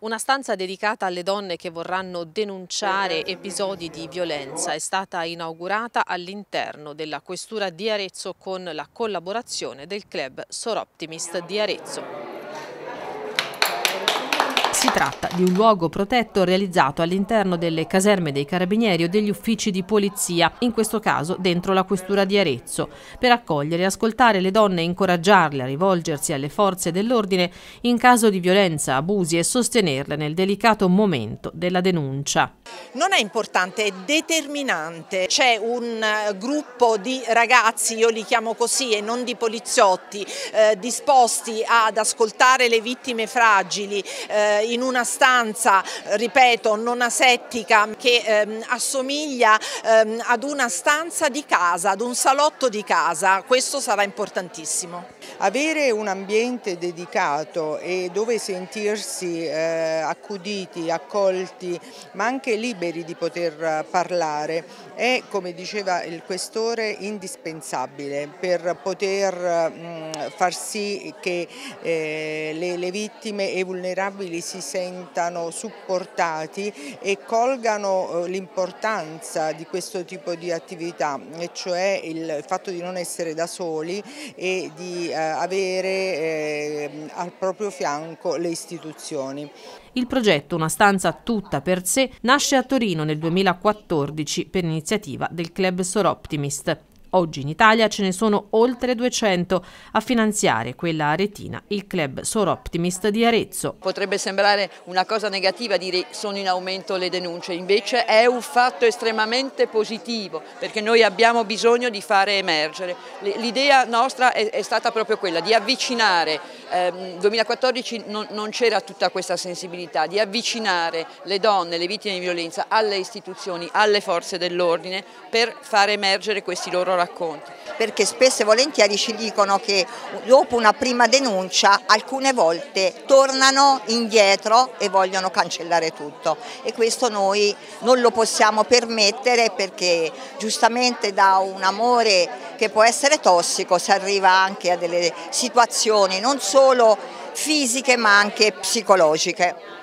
Una stanza dedicata alle donne che vorranno denunciare episodi di violenza è stata inaugurata all'interno della Questura di Arezzo con la collaborazione del club Soroptimist di Arezzo. Si tratta di un luogo protetto realizzato all'interno delle caserme dei carabinieri o degli uffici di polizia, in questo caso dentro la questura di Arezzo, per accogliere e ascoltare le donne e incoraggiarle a rivolgersi alle forze dell'ordine in caso di violenza, abusi e sostenerle nel delicato momento della denuncia. Non è importante, è determinante. C'è un eh, gruppo di ragazzi, io li chiamo così, e non di poliziotti, eh, disposti ad ascoltare le vittime fragili, eh, in una stanza, ripeto, non asettica, che ehm, assomiglia ehm, ad una stanza di casa, ad un salotto di casa, questo sarà importantissimo. Avere un ambiente dedicato e dove sentirsi eh, accuditi, accolti, ma anche liberi di poter parlare è, come diceva il questore, indispensabile per poter mh, far sì che eh, le, le vittime e i vulnerabili si sentano supportati e colgano eh, l'importanza di questo tipo di attività, e cioè il fatto di non essere da soli e di eh, avere eh, al proprio fianco le istituzioni. Il progetto Una stanza tutta per sé nasce a Torino nel 2014 per iniziativa del Club Soroptimist. Oggi in Italia ce ne sono oltre 200 a finanziare quella aretina, il club Soroptimist di Arezzo. Potrebbe sembrare una cosa negativa dire sono in aumento le denunce, invece è un fatto estremamente positivo perché noi abbiamo bisogno di fare emergere. L'idea nostra è, stata proprio quella di avvicinare, nel ehm, 2014 non, c'era tutta questa sensibilità, di avvicinare le donne, le vittime di violenza alle istituzioni, alle forze dell'ordine per fare emergere questi loro racconti. Perché spesso e volentieri ci dicono che dopo una prima denuncia alcune volte tornano indietro e vogliono cancellare tutto e questo noi non lo possiamo permettere perché giustamente da un amore che può essere tossico si arriva anche a delle situazioni non solo fisiche ma anche psicologiche.